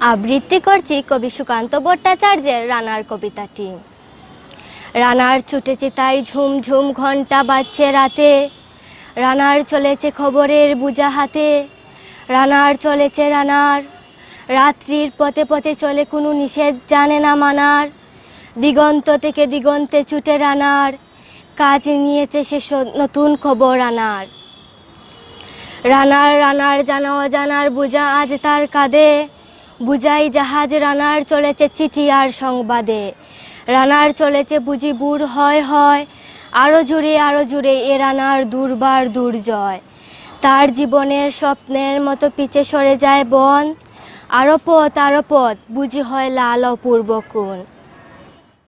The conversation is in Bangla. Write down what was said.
আবৃত্তি করছি কবি সুকান্ত ভট্টাচার্যের রানার কবিতাটি। রানার ছুটেছে তাই ঝুম ঝুম ঘণ্টা বাজছে রাতে। রানার চলেছে খবরের বুজা হাতে। রানার চলেছে রানার। রাত্রির পথে পথে চলে কোনো নিষেধ জানে না মানার। দিগন্ত থেকে দিগন্তে ছুটে রানার। কাজ নিয়েছে সে নতুন খবর আনার। রানার রানার জানা অজানার বুঝা আজ তার কাঁধে। বুঝাই জাহাজ রানার চলেছে চিঠি আর সংবাদে। রানার চলেছে বুঝি বুড় হয় হয় আরও জুড়ে আরও জুড়ে এ রানার দুর্বার দুর্জয়। তার জীবনের স্বপ্নের মতো পিছে সরে যায় বন আরও পথ আরও পথ বুঝি হয় লাল অপূর্ব কোণ।